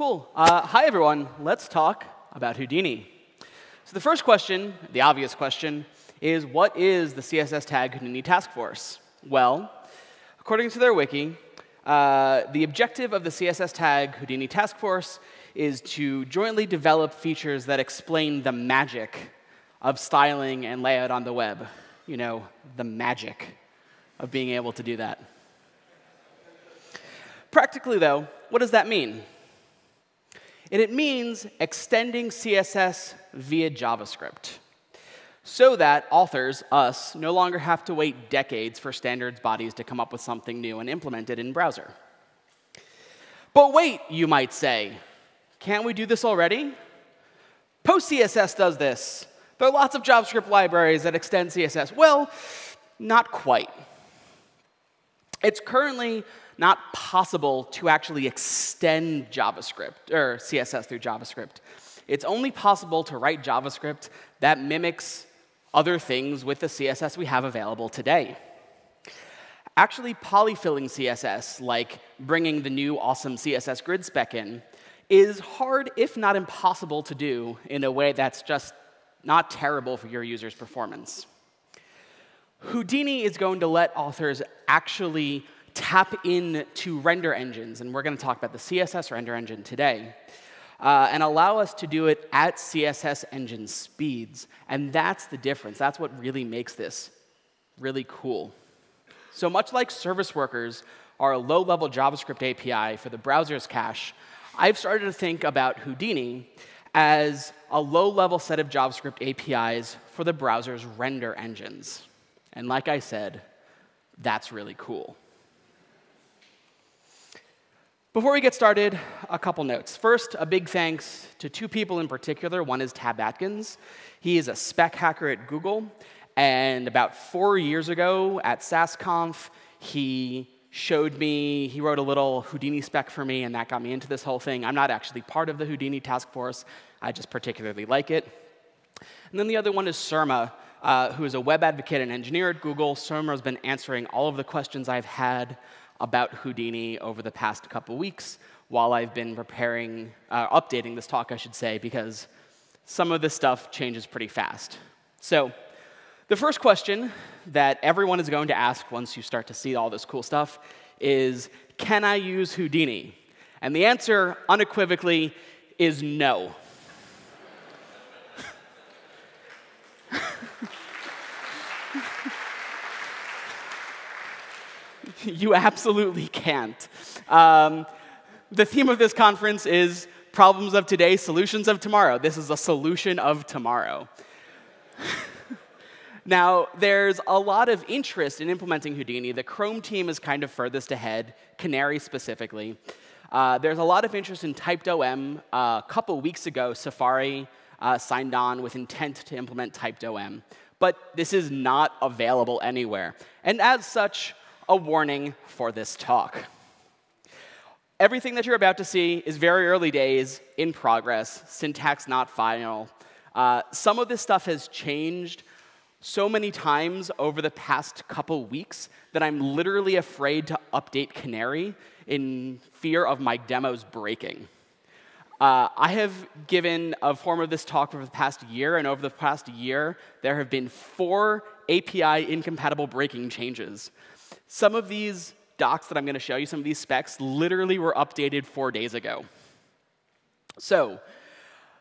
Cool. Uh, hi, everyone. Let's talk about Houdini. So the first question, the obvious question, is what is the CSS tag Houdini task force? Well, according to their wiki, uh, the objective of the CSS tag Houdini task force is to jointly develop features that explain the magic of styling and layout on the web. You know, the magic of being able to do that. Practically, though, what does that mean? And it means extending CSS via JavaScript so that authors, us, no longer have to wait decades for standards bodies to come up with something new and implement it in browser. But wait, you might say, can't we do this already? PostCSS does this. There are lots of JavaScript libraries that extend CSS. Well, not quite. It's currently not possible to actually extend JavaScript or CSS through JavaScript. It's only possible to write JavaScript that mimics other things with the CSS we have available today. Actually, polyfilling CSS, like bringing the new awesome CSS grid spec in, is hard, if not impossible, to do in a way that's just not terrible for your user's performance. Houdini is going to let authors actually tap into render engines, and we're going to talk about the CSS render engine today, uh, and allow us to do it at CSS engine speeds. And that's the difference. That's what really makes this really cool. So much like service workers are a low-level JavaScript API for the browser's cache, I've started to think about Houdini as a low-level set of JavaScript APIs for the browser's render engines. And like I said, that's really cool. Before we get started, a couple notes. First, a big thanks to two people in particular. One is Tab Atkins. He is a spec hacker at Google. And about four years ago at SassConf, he showed me, he wrote a little Houdini spec for me, and that got me into this whole thing. I'm not actually part of the Houdini task force. I just particularly like it. And then the other one is Surma, uh, who is a web advocate and engineer at Google. Surma has been answering all of the questions I've had about Houdini over the past couple weeks while I've been preparing, uh, updating this talk, I should say, because some of this stuff changes pretty fast. So the first question that everyone is going to ask once you start to see all this cool stuff is, can I use Houdini? And the answer unequivocally is no. you absolutely can't. Um, the theme of this conference is problems of today, solutions of tomorrow. This is a solution of tomorrow. now, there's a lot of interest in implementing Houdini. The Chrome team is kind of furthest ahead, Canary specifically. Uh, there's a lot of interest in typed OM. Uh, a couple weeks ago, Safari uh, signed on with intent to implement typed OM. But this is not available anywhere. And as such, a warning for this talk. Everything that you're about to see is very early days, in progress, syntax not final. Uh, some of this stuff has changed so many times over the past couple weeks that I'm literally afraid to update Canary in fear of my demos breaking. Uh, I have given a form of this talk for the past year, and over the past year, there have been four API incompatible breaking changes. Some of these docs that I'm going to show you, some of these specs, literally were updated four days ago. So,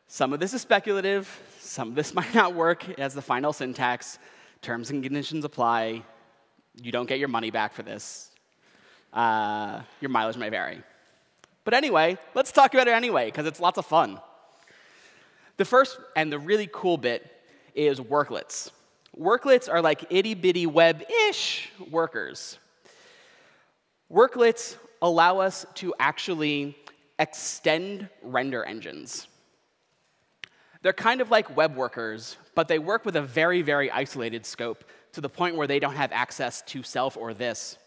some of this is speculative, some of this might not work as the final syntax. Terms and conditions apply. You don't get your money back for this. Uh, your mileage may vary. But anyway, let's talk about it anyway, because it's lots of fun. The first and the really cool bit is worklets. Worklets are like itty bitty web ish workers. Worklets allow us to actually extend render engines. They're kind of like web workers, but they work with a very, very isolated scope to the point where they don't have access to self or this.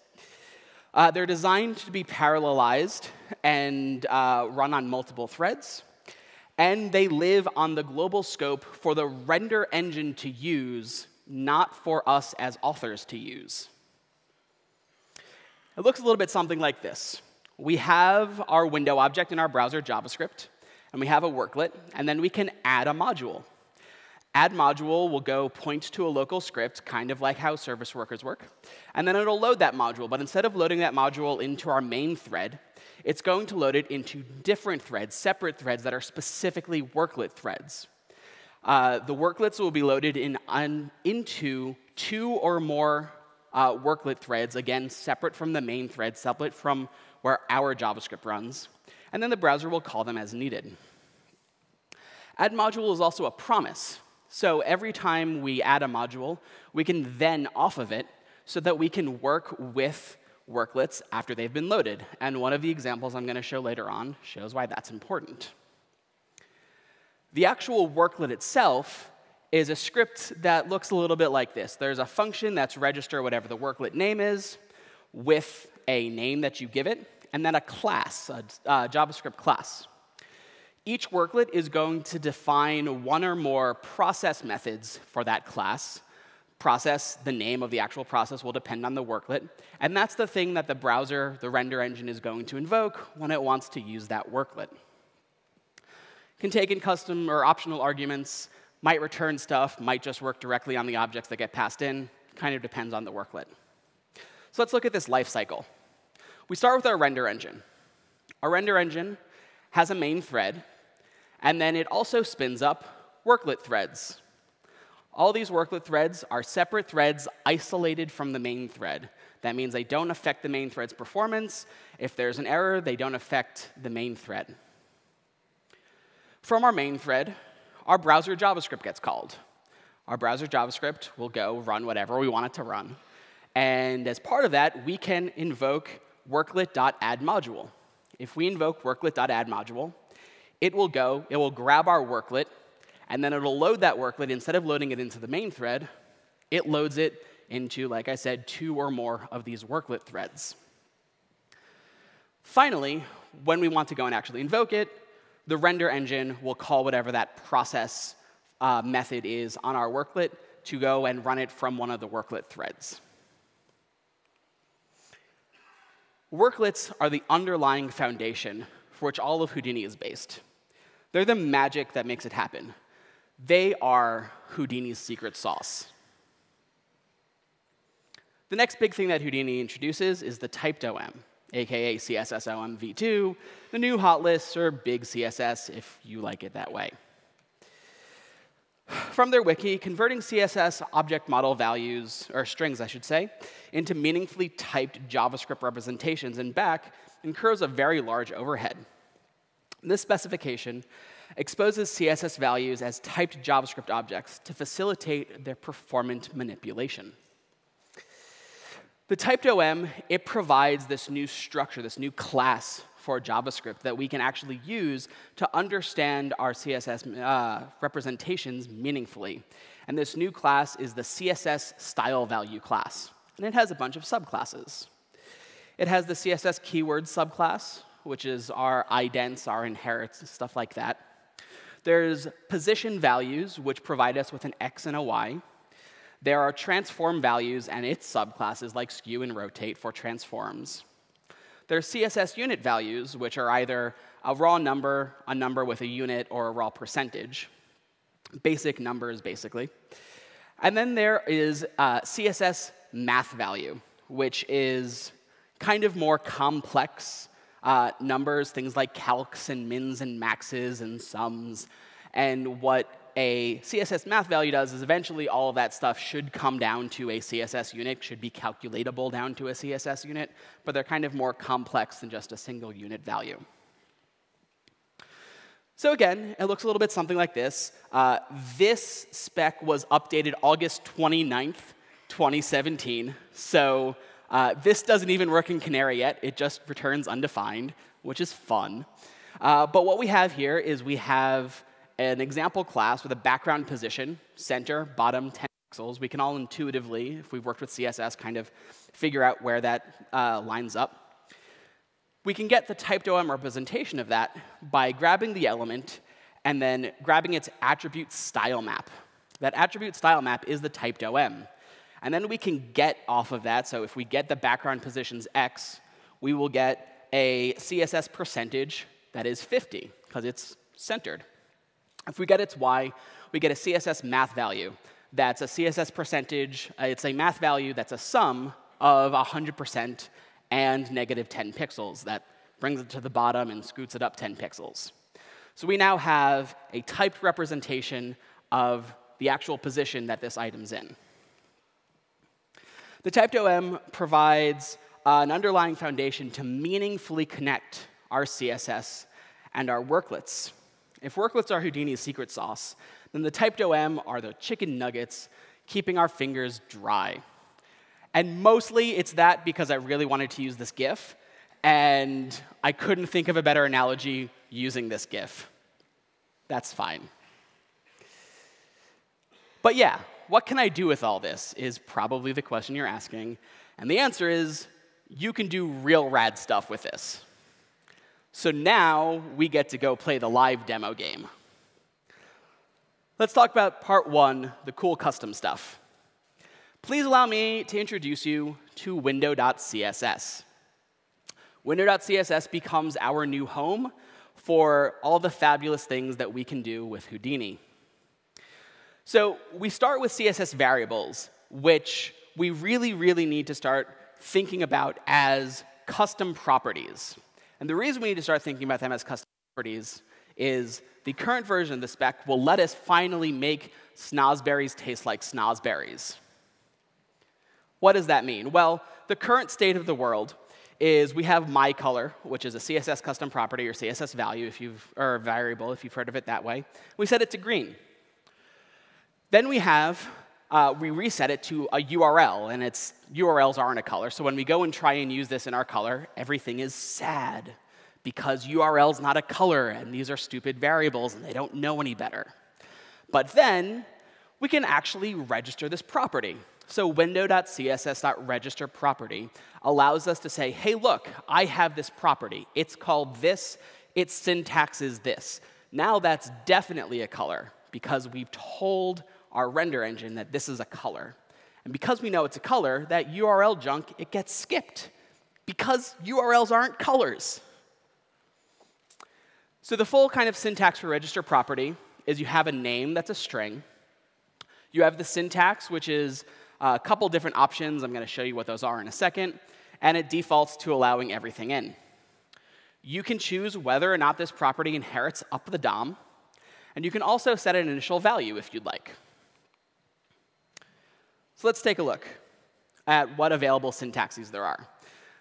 Uh, they're designed to be parallelized and uh, run on multiple threads and they live on the global scope for the render engine to use not for us as authors to use. It looks a little bit something like this. We have our window object in our browser JavaScript, and we have a worklet, and then we can add a module. Add module will go point to a local script, kind of like how service workers work, and then it'll load that module. But instead of loading that module into our main thread, it's going to load it into different threads, separate threads that are specifically worklet threads. Uh, the worklets will be loaded in, on, into two or more uh, worklet threads, again, separate from the main thread, separate from where our JavaScript runs. And then the browser will call them as needed. Add module is also a promise. So every time we add a module, we can then off of it so that we can work with worklets after they've been loaded. And one of the examples I'm going to show later on shows why that's important. The actual worklet itself is a script that looks a little bit like this. There's a function that's register whatever the worklet name is with a name that you give it, and then a class, a, JavaScript class. Each worklet is going to define one or more process methods for that class. Process, the name of the actual process will depend on the worklet. And that's the thing that the browser, the render engine, is going to invoke when it wants to use that worklet. Can take in custom or optional arguments, might return stuff, might just work directly on the objects that get passed in. Kind of depends on the worklet. So let's look at this life cycle. We start with our render engine. Our render engine has a main thread and then it also spins up worklet threads. All these worklet threads are separate threads isolated from the main thread. That means they don't affect the main thread's performance. If there's an error, they don't affect the main thread. From our main thread, our browser JavaScript gets called. Our browser JavaScript will go run whatever we want it to run. And as part of that, we can invoke worklet.addModule. If we invoke worklet.addModule, it will go, it will grab our worklet, and then it'll load that worklet. Instead of loading it into the main thread, it loads it into, like I said, two or more of these worklet threads. Finally, when we want to go and actually invoke it, the render engine will call whatever that process uh, method is on our worklet to go and run it from one of the worklet threads. Worklets are the underlying foundation for which all of Houdini is based. They're the magic that makes it happen. They are Houdini's secret sauce. The next big thing that Houdini introduces is the typed OM, aka CSSOM v2, the new hot list, or big CSS if you like it that way. From their wiki, converting CSS object model values, or strings, I should say, into meaningfully typed JavaScript representations and back incurs a very large overhead. This specification exposes CSS values as typed JavaScript objects to facilitate their performant manipulation. The typed OM, it provides this new structure, this new class for JavaScript that we can actually use to understand our CSS uh, representations meaningfully. And this new class is the CSS style value class. And it has a bunch of subclasses. It has the CSS keyword subclass, which is our idents, our inherits, stuff like that. There's position values, which provide us with an x and a y. There are transform values and its subclasses like skew and rotate for transforms. There are CSS unit values, which are either a raw number, a number with a unit, or a raw percentage. Basic numbers, basically. And then there is CSS math value, which is kind of more complex uh, numbers, things like calcs and mins and maxes and sums. And what a CSS math value does is eventually all of that stuff should come down to a CSS unit, should be calculatable down to a CSS unit, but they're kind of more complex than just a single unit value. So again, it looks a little bit something like this. Uh, this spec was updated August 29th, 2017. So uh, this doesn't even work in Canary yet. It just returns undefined, which is fun. Uh, but what we have here is we have an example class with a background position, center, bottom, 10 pixels. We can all intuitively, if we've worked with CSS, kind of figure out where that uh, lines up. We can get the typed OM representation of that by grabbing the element and then grabbing its attribute style map. That attribute style map is the typed OM. And then we can get off of that. So if we get the background positions x, we will get a CSS percentage that is 50, because it's centered. If we get its y, we get a CSS math value. That's a CSS percentage, uh, it's a math value that's a sum of 100% and negative 10 pixels. That brings it to the bottom and scoots it up 10 pixels. So we now have a typed representation of the actual position that this item's in. The typed OM provides uh, an underlying foundation to meaningfully connect our CSS and our worklets. If worklets are Houdini's secret sauce, then the typed OM are the chicken nuggets keeping our fingers dry. And mostly it's that because I really wanted to use this GIF, and I couldn't think of a better analogy using this GIF. That's fine. But yeah, what can I do with all this is probably the question you're asking. And the answer is you can do real rad stuff with this. So now we get to go play the live demo game. Let's talk about part one, the cool custom stuff. Please allow me to introduce you to window.css. Window.css becomes our new home for all the fabulous things that we can do with Houdini. So we start with CSS variables, which we really, really need to start thinking about as custom properties. And the reason we need to start thinking about them as custom properties is the current version of the spec will let us finally make snozzberries taste like snozzberries. What does that mean? Well, the current state of the world is we have my color, which is a CSS custom property or CSS value if you've or variable if you've heard of it that way. We set it to green. Then we have, uh, we reset it to a URL, and its URLs aren't a color. So when we go and try and use this in our color, everything is sad because URL's not a color, and these are stupid variables, and they don't know any better. But then we can actually register this property. So window.css.register property allows us to say, hey, look, I have this property. It's called this. Its syntax is this. Now that's definitely a color because we've told our render engine that this is a color. And because we know it's a color, that URL junk, it gets skipped because URLs aren't colors. So the full kind of syntax for register property is you have a name that's a string. You have the syntax, which is uh, a couple different options. I'm going to show you what those are in a second. And it defaults to allowing everything in. You can choose whether or not this property inherits up the DOM. And you can also set an initial value if you'd like. So let's take a look at what available syntaxes there are.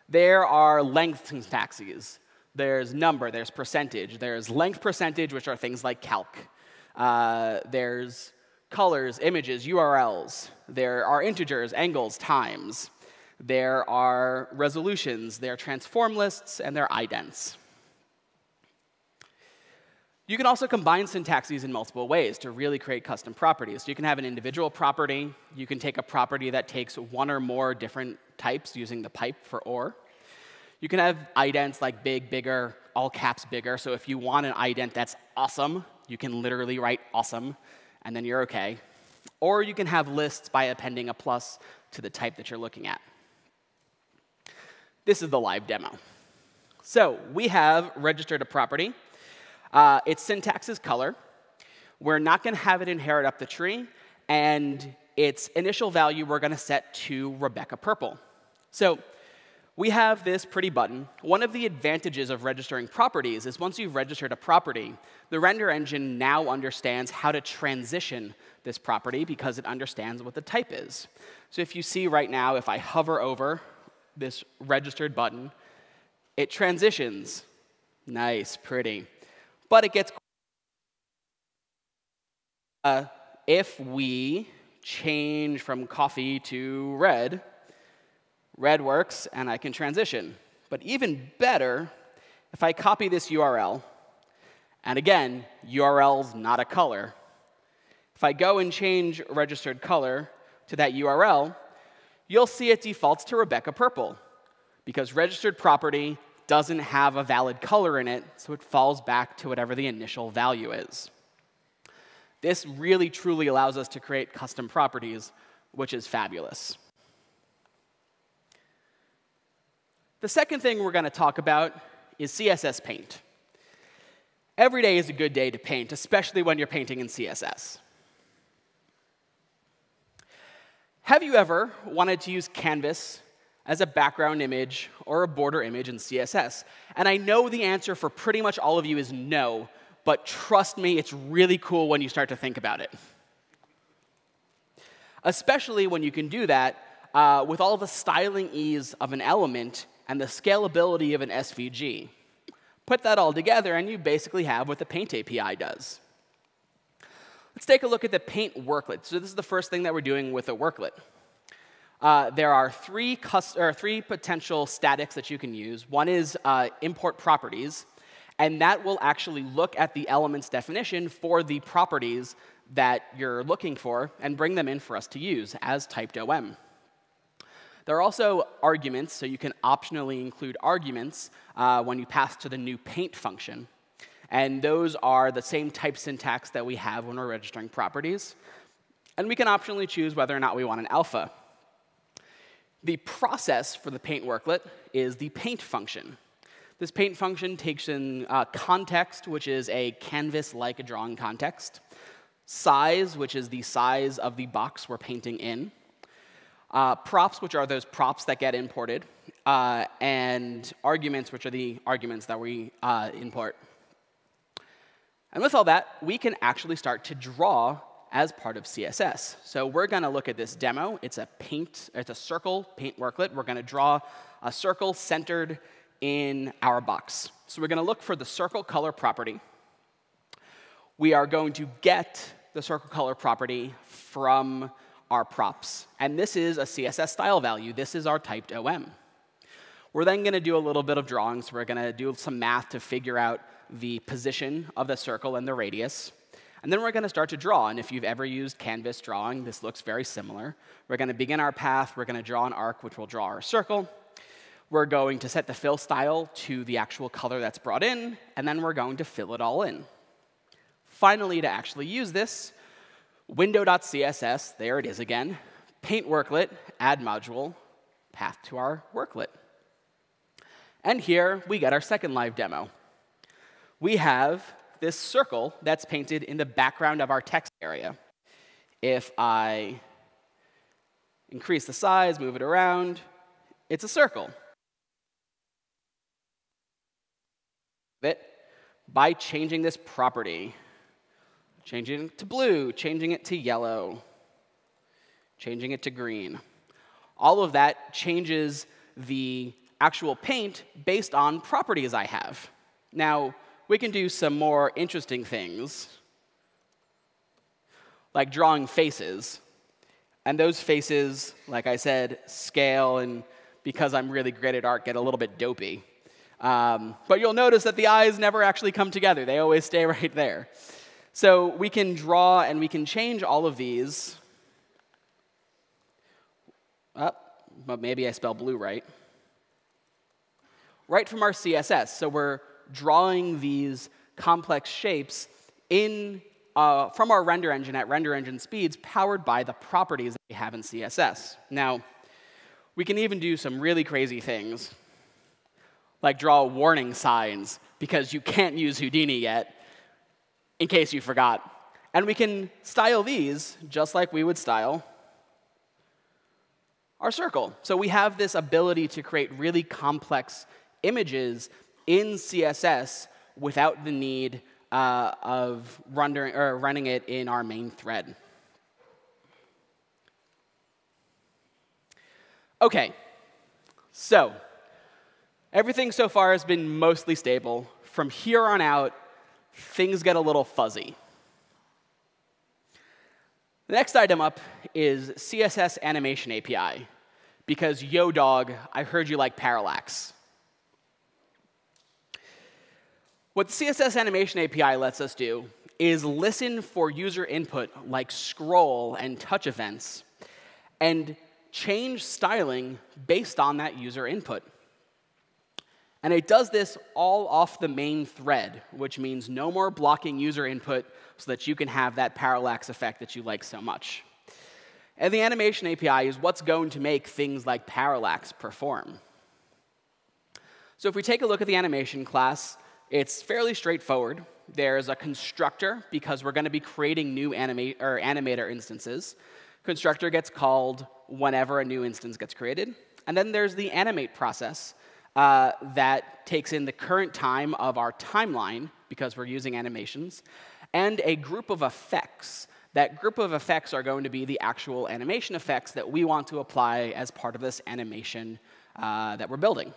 There are length syntaxes. There's number, there's percentage, there's length percentage, which are things like calc. Uh, there's colors, images, URLs. There are integers, angles, times. There are resolutions, there are transform lists, and there are idents. You can also combine syntaxes in multiple ways to really create custom properties. So you can have an individual property. You can take a property that takes one or more different types using the pipe for or. You can have idents like big, bigger, all caps bigger. So if you want an ident that's awesome, you can literally write awesome, and then you're OK. Or you can have lists by appending a plus to the type that you're looking at. This is the live demo. So we have registered a property. Uh, its syntax is color. We're not going to have it inherit up the tree, and its initial value we're going to set to Rebecca Purple. So we have this pretty button. One of the advantages of registering properties is once you've registered a property, the render engine now understands how to transition this property because it understands what the type is. So if you see right now, if I hover over this registered button, it transitions. Nice, pretty but it gets uh, if we change from coffee to red, red works and I can transition. But even better, if I copy this URL, and again, URL's not a color. If I go and change registered color to that URL, you'll see it defaults to Rebecca Purple because registered property doesn't have a valid color in it, so it falls back to whatever the initial value is. This really truly allows us to create custom properties, which is fabulous. The second thing we're going to talk about is CSS Paint. Every day is a good day to paint, especially when you're painting in CSS. Have you ever wanted to use Canvas as a background image or a border image in CSS? And I know the answer for pretty much all of you is no, but trust me, it's really cool when you start to think about it. Especially when you can do that uh, with all the styling ease of an element and the scalability of an SVG. Put that all together, and you basically have what the Paint API does. Let's take a look at the Paint worklet. So this is the first thing that we're doing with a worklet. Uh, there are three, three potential statics that you can use. One is uh, import properties, and that will actually look at the elements definition for the properties that you're looking for and bring them in for us to use as typed OM. There are also arguments, so you can optionally include arguments uh, when you pass to the new paint function. And those are the same type syntax that we have when we're registering properties. And we can optionally choose whether or not we want an alpha. The process for the paint worklet is the paint function. This paint function takes in uh, context, which is a canvas-like a drawing context, size, which is the size of the box we're painting in, uh, props, which are those props that get imported, uh, and arguments, which are the arguments that we uh, import. And with all that, we can actually start to draw as part of CSS. So we're going to look at this demo. It's a paint, it's a circle paint worklet. We're going to draw a circle centered in our box. So we're going to look for the circle color property. We are going to get the circle color property from our props. And this is a CSS style value. This is our typed OM. We're then going to do a little bit of drawings. We're going to do some math to figure out the position of the circle and the radius. And then we're going to start to draw. And if you've ever used Canvas drawing, this looks very similar. We're going to begin our path. We're going to draw an arc, which will draw our circle. We're going to set the fill style to the actual color that's brought in, and then we're going to fill it all in. Finally, to actually use this, window.css, there it is again, paint worklet, add module, path to our worklet. And here we get our second live demo. We have this circle that's painted in the background of our text area. If I increase the size, move it around, it's a circle. It by changing this property, changing it to blue, changing it to yellow, changing it to green. All of that changes the actual paint based on properties I have. Now, we can do some more interesting things, like drawing faces. And those faces, like I said, scale, and because I'm really great at art, get a little bit dopey. Um, but you'll notice that the eyes never actually come together, they always stay right there. So we can draw and we can change all of these. Oh, but maybe I spell blue right. Right from our CSS. So we're drawing these complex shapes in, uh, from our render engine at render engine speeds powered by the properties that we have in CSS. Now, we can even do some really crazy things, like draw warning signs because you can't use Houdini yet, in case you forgot. And we can style these just like we would style our circle. So we have this ability to create really complex images in CSS without the need uh, of rendering, or running it in our main thread. Okay, so everything so far has been mostly stable. From here on out, things get a little fuzzy. The next item up is CSS Animation API, because yo dog, I heard you like parallax. What the CSS Animation API lets us do is listen for user input like scroll and touch events and change styling based on that user input. And it does this all off the main thread, which means no more blocking user input so that you can have that parallax effect that you like so much. And the animation API is what's going to make things like parallax perform. So if we take a look at the animation class, it's fairly straightforward. There's a constructor because we're going to be creating new anima or animator instances. Constructor gets called whenever a new instance gets created. And then there's the animate process uh, that takes in the current time of our timeline because we're using animations, and a group of effects. That group of effects are going to be the actual animation effects that we want to apply as part of this animation uh, that we're building.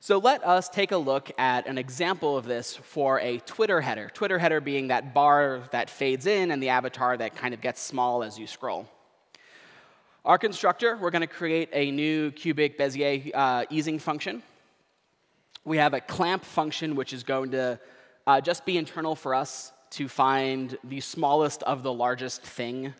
So let us take a look at an example of this for a Twitter header. Twitter header being that bar that fades in and the avatar that kind of gets small as you scroll. Our constructor, we're going to create a new cubic Bezier uh, easing function. We have a clamp function, which is going to uh, just be internal for us to find the smallest of the largest thing.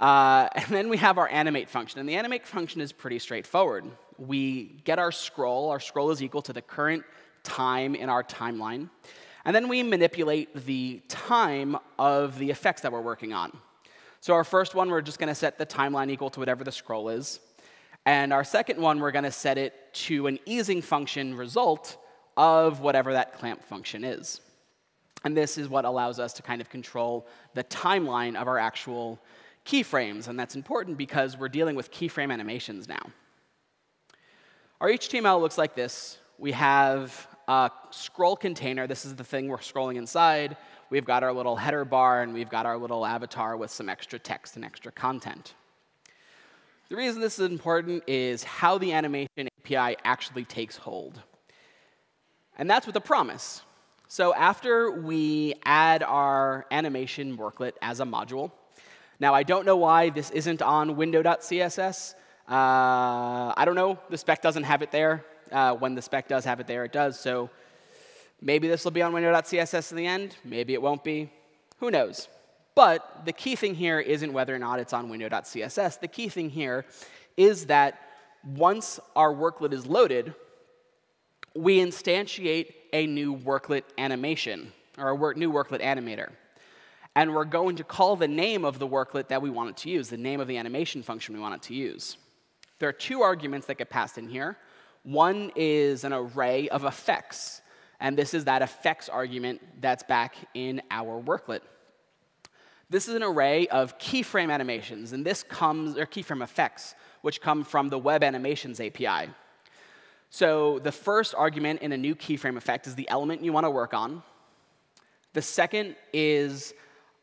Uh, and then we have our animate function. And the animate function is pretty straightforward we get our scroll. Our scroll is equal to the current time in our timeline. And then we manipulate the time of the effects that we're working on. So our first one, we're just going to set the timeline equal to whatever the scroll is. And our second one, we're going to set it to an easing function result of whatever that clamp function is. And this is what allows us to kind of control the timeline of our actual keyframes. And that's important because we're dealing with keyframe animations now. Our HTML looks like this. We have a scroll container. This is the thing we're scrolling inside. We've got our little header bar, and we've got our little avatar with some extra text and extra content. The reason this is important is how the animation API actually takes hold. And that's with a promise. So after we add our animation worklet as a module, now I don't know why this isn't on window.css, uh, I don't know. The spec doesn't have it there. Uh, when the spec does have it there, it does. So maybe this will be on window.css in the end. Maybe it won't be. Who knows? But the key thing here isn't whether or not it's on window.css. The key thing here is that once our worklet is loaded, we instantiate a new worklet animation, or a new worklet animator. And we're going to call the name of the worklet that we want it to use, the name of the animation function we want it to use. There are two arguments that get passed in here. One is an array of effects, and this is that effects argument that's back in our worklet. This is an array of keyframe animations, and this comes, or keyframe effects, which come from the Web Animations API. So the first argument in a new keyframe effect is the element you want to work on. The second is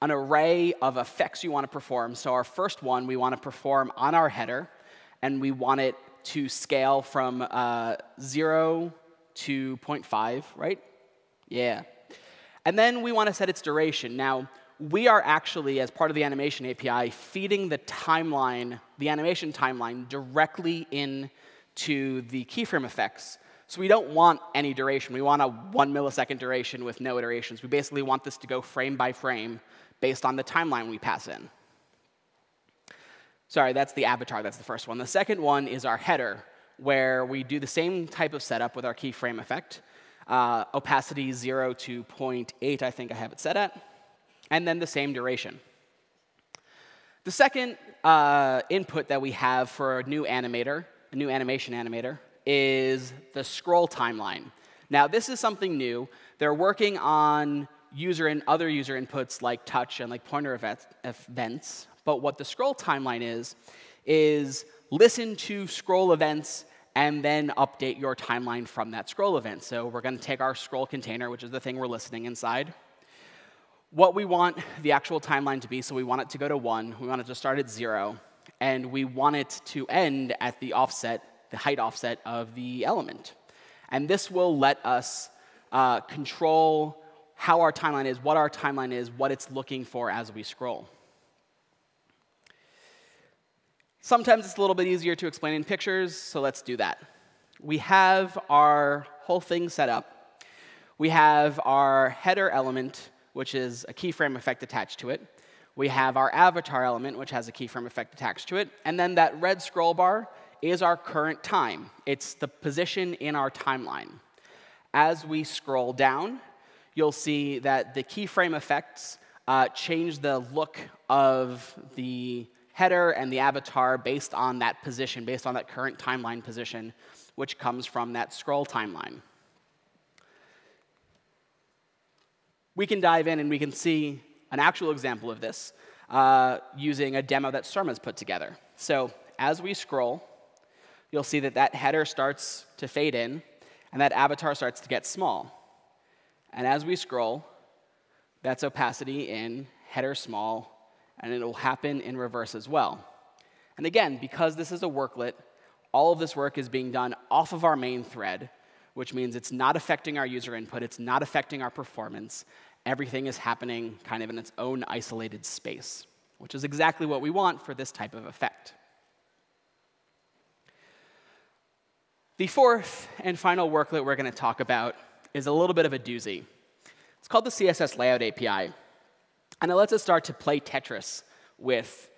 an array of effects you want to perform. So our first one we want to perform on our header, and we want it to scale from uh, 0 to 0.5, right? Yeah. And then we want to set its duration. Now, we are actually, as part of the animation API, feeding the timeline, the animation timeline, directly into the keyframe effects. So we don't want any duration. We want a one millisecond duration with no iterations. We basically want this to go frame by frame based on the timeline we pass in. Sorry, that's the avatar, that's the first one. The second one is our header, where we do the same type of setup with our keyframe effect. Uh, opacity 0 to 0.8, I think I have it set at. And then the same duration. The second uh, input that we have for a new animator, a new animation animator, is the scroll timeline. Now, this is something new. They're working on user and other user inputs like touch and like pointer events, but what the scroll timeline is, is listen to scroll events and then update your timeline from that scroll event. So we're going to take our scroll container, which is the thing we're listening inside. What we want the actual timeline to be, so we want it to go to 1, we want it to start at 0, and we want it to end at the offset, the height offset of the element. And this will let us uh, control how our timeline is, what our timeline is, what it's looking for as we scroll. Sometimes it's a little bit easier to explain in pictures, so let's do that. We have our whole thing set up. We have our header element, which is a keyframe effect attached to it. We have our avatar element, which has a keyframe effect attached to it. And then that red scroll bar is our current time. It's the position in our timeline. As we scroll down, you'll see that the keyframe effects uh, change the look of the header and the avatar based on that position, based on that current timeline position, which comes from that scroll timeline. We can dive in and we can see an actual example of this uh, using a demo that Surma's put together. So as we scroll, you'll see that that header starts to fade in, and that avatar starts to get small. And as we scroll, that's opacity in header small, and it'll happen in reverse as well. And again, because this is a worklet, all of this work is being done off of our main thread, which means it's not affecting our user input, it's not affecting our performance. Everything is happening kind of in its own isolated space, which is exactly what we want for this type of effect. The fourth and final worklet we're going to talk about is a little bit of a doozy. It's called the CSS Layout API. And it lets us start to play Tetris with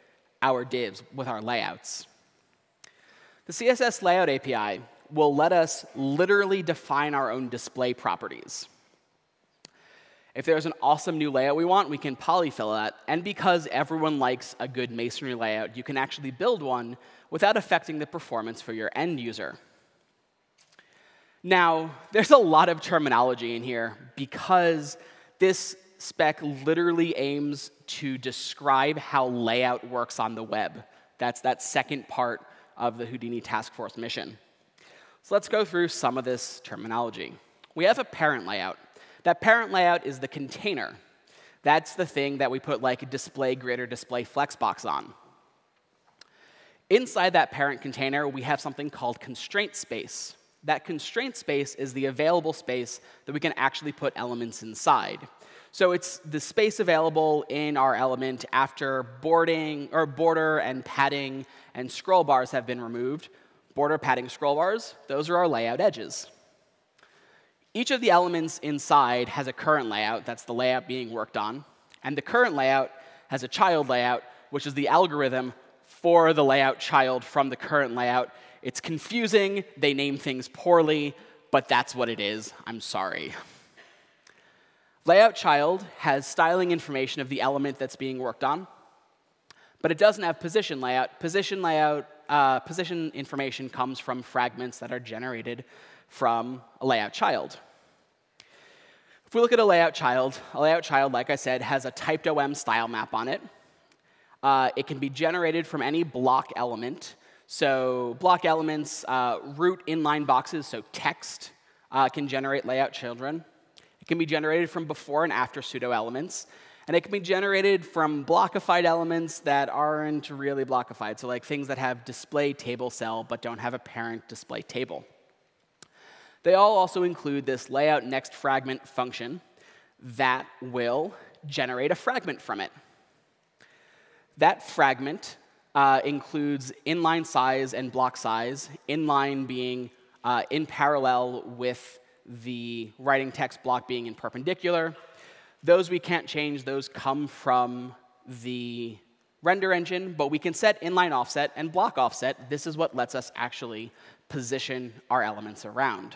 our divs, with our layouts. The CSS Layout API will let us literally define our own display properties. If there's an awesome new layout we want, we can polyfill that. And because everyone likes a good masonry layout, you can actually build one without affecting the performance for your end user. Now, there's a lot of terminology in here because this spec literally aims to describe how layout works on the web. That's that second part of the Houdini Task Force mission. So let's go through some of this terminology. We have a parent layout. That parent layout is the container. That's the thing that we put like a display grid or display flexbox on. Inside that parent container, we have something called constraint space. That constraint space is the available space that we can actually put elements inside. So it's the space available in our element after boarding or border and padding and scroll bars have been removed. Border, padding, scroll bars, those are our layout edges. Each of the elements inside has a current layout, that's the layout being worked on, and the current layout has a child layout, which is the algorithm for the layout child from the current layout, it's confusing, they name things poorly, but that's what it is. I'm sorry. Layout child has styling information of the element that's being worked on, but it doesn't have position layout. Position layout, uh, position information comes from fragments that are generated from a layout child. If we look at a layout child, a layout child, like I said, has a typed OM style map on it. Uh, it can be generated from any block element, so block elements, uh, root inline boxes, so text uh, can generate layout children. It can be generated from before and after pseudo elements. And it can be generated from blockified elements that aren't really blockified, so like things that have display table cell but don't have a parent display table. They all also include this layout next fragment function that will generate a fragment from it. That fragment uh, includes inline size and block size, inline being uh, in parallel with the writing text block being in perpendicular. Those we can't change, those come from the render engine, but we can set inline offset and block offset. This is what lets us actually position our elements around.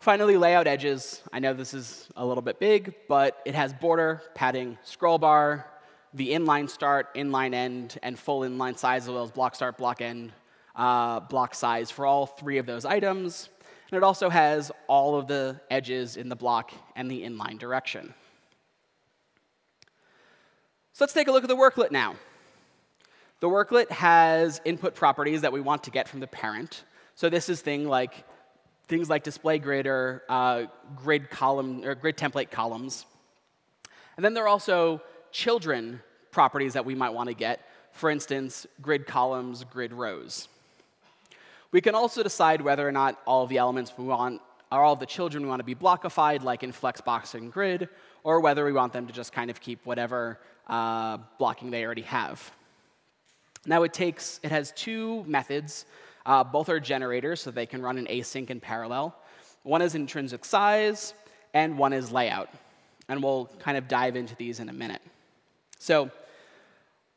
Finally, layout edges. I know this is a little bit big, but it has border, padding, scroll bar, the inline start, inline end, and full inline size, as well as block start, block end, uh, block size for all three of those items. And it also has all of the edges in the block and the inline direction. So let's take a look at the worklet now. The worklet has input properties that we want to get from the parent. So this is thing like, things like display grid or uh, grid column or grid template columns. And then there are also children properties that we might want to get, for instance, grid columns, grid rows. We can also decide whether or not all of the elements we want, or all of the children we want to be blockified, like in Flexbox and Grid, or whether we want them to just kind of keep whatever uh, blocking they already have. Now it takes, it has two methods. Uh, both are generators, so they can run in async and parallel. One is intrinsic size, and one is layout. And we'll kind of dive into these in a minute. So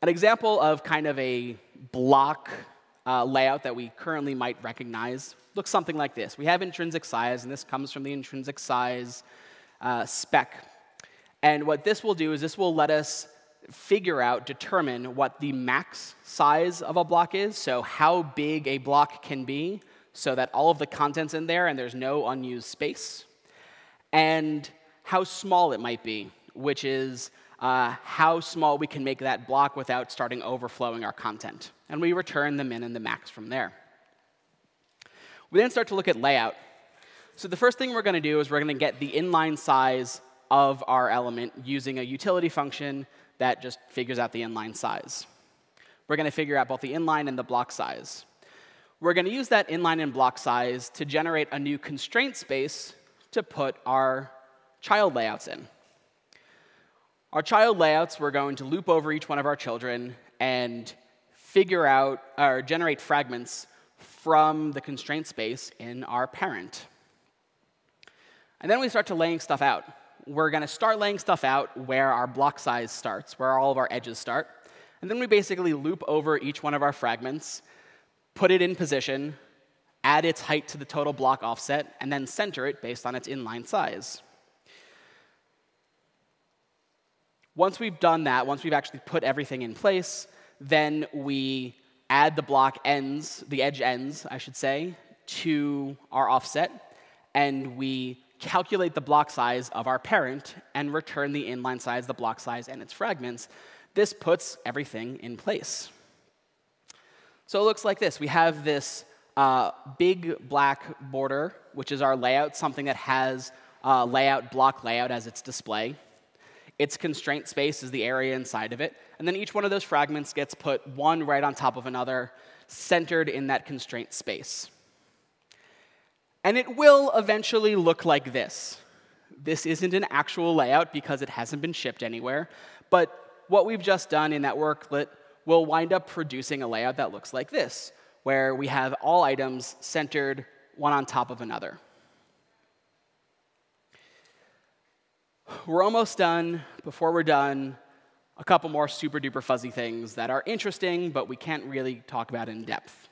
an example of kind of a block uh, layout that we currently might recognize looks something like this. We have intrinsic size, and this comes from the intrinsic size uh, spec. And what this will do is this will let us figure out, determine what the max size of a block is, so how big a block can be, so that all of the content's in there and there's no unused space, and how small it might be, which is uh, how small we can make that block without starting overflowing our content. And we return the min and the max from there. We then start to look at layout. So the first thing we're going to do is we're going to get the inline size of our element using a utility function that just figures out the inline size. We're going to figure out both the inline and the block size. We're going to use that inline and block size to generate a new constraint space to put our child layouts in. Our child layouts, we're going to loop over each one of our children and figure out or generate fragments from the constraint space in our parent. And then we start to laying stuff out. We're going to start laying stuff out where our block size starts, where all of our edges start. And then we basically loop over each one of our fragments, put it in position, add its height to the total block offset, and then center it based on its inline size. Once we've done that, once we've actually put everything in place, then we add the block ends, the edge ends, I should say, to our offset, and we calculate the block size of our parent and return the inline size, the block size, and its fragments. This puts everything in place. So it looks like this. We have this uh, big black border, which is our layout, something that has uh, layout, block layout as its display. Its constraint space is the area inside of it. And then each one of those fragments gets put one right on top of another, centered in that constraint space. And it will eventually look like this. This isn't an actual layout because it hasn't been shipped anywhere, but what we've just done in that worklet will wind up producing a layout that looks like this, where we have all items centered one on top of another. We're almost done. Before we're done, a couple more super duper fuzzy things that are interesting, but we can't really talk about in depth.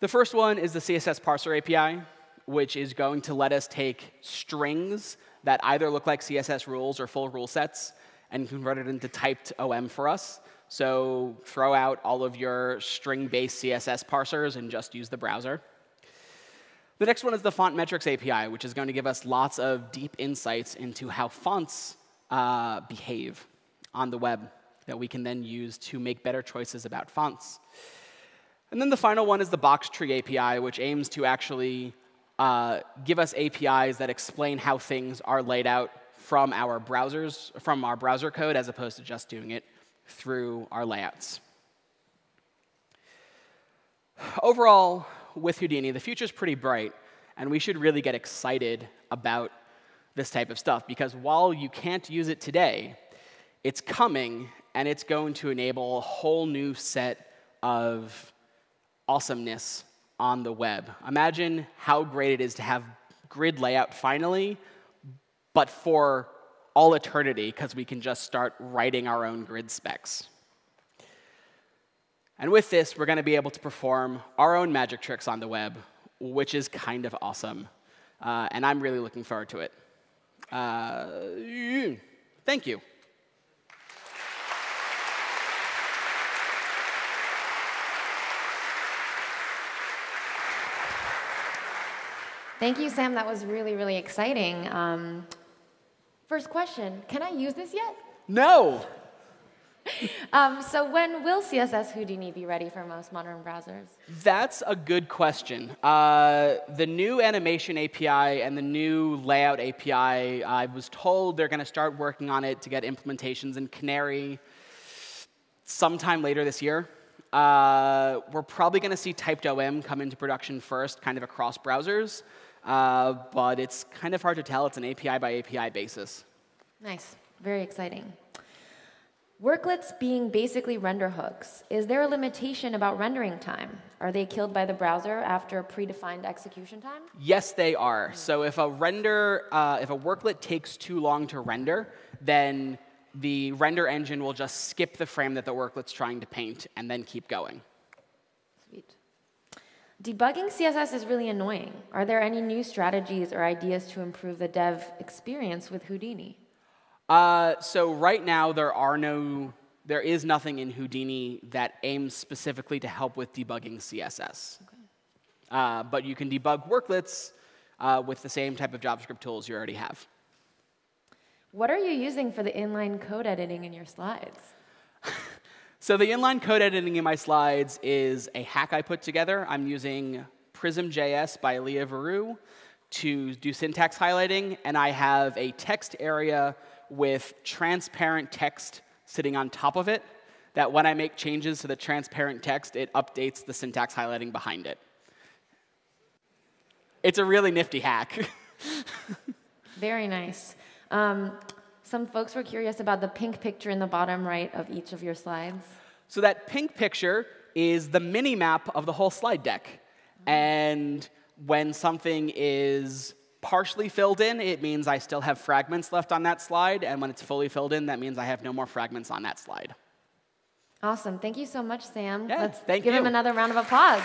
The first one is the CSS parser API, which is going to let us take strings that either look like CSS rules or full rule sets and convert it into typed OM for us. So throw out all of your string-based CSS parsers and just use the browser. The next one is the Font Metrics API, which is going to give us lots of deep insights into how fonts uh, behave on the web that we can then use to make better choices about fonts. And then the final one is the Box Tree API, which aims to actually uh, give us APIs that explain how things are laid out from our browsers, from our browser code, as opposed to just doing it through our layouts. Overall, with Houdini, the future is pretty bright, and we should really get excited about this type of stuff because while you can't use it today, it's coming and it's going to enable a whole new set of awesomeness on the web. Imagine how great it is to have grid layout finally, but for all eternity because we can just start writing our own grid specs. And with this, we're going to be able to perform our own magic tricks on the web, which is kind of awesome. Uh, and I'm really looking forward to it. Uh, thank you. Thank you, Sam. That was really, really exciting. Um, first question Can I use this yet? No. um, so when will CSS Houdini be ready for most modern browsers? That's a good question. Uh, the new animation API and the new layout API, I was told they're going to start working on it to get implementations in Canary sometime later this year. Uh, we're probably going to see typed OM come into production first, kind of across browsers, uh, but it's kind of hard to tell. It's an API by API basis. Nice, very exciting. Worklets being basically render hooks, is there a limitation about rendering time? Are they killed by the browser after a predefined execution time? Yes, they are. So if a render, uh, if a worklet takes too long to render, then the render engine will just skip the frame that the worklet's trying to paint and then keep going. Sweet. Debugging CSS is really annoying. Are there any new strategies or ideas to improve the dev experience with Houdini? Uh, so right now there are no, there is nothing in Houdini that aims specifically to help with debugging CSS. Okay. Uh, but you can debug worklets uh, with the same type of JavaScript tools you already have. What are you using for the inline code editing in your slides? so the inline code editing in my slides is a hack I put together. I'm using Prism.js by Lea Verou to do syntax highlighting, and I have a text area with transparent text sitting on top of it that when I make changes to the transparent text, it updates the syntax highlighting behind it. It's a really nifty hack. Very nice. Um, some folks were curious about the pink picture in the bottom right of each of your slides. So that pink picture is the mini map of the whole slide deck. And when something is partially filled in, it means I still have fragments left on that slide. And when it's fully filled in, that means I have no more fragments on that slide. Awesome. Thank you so much, Sam. Yeah, Let's thank give you. him another round of applause.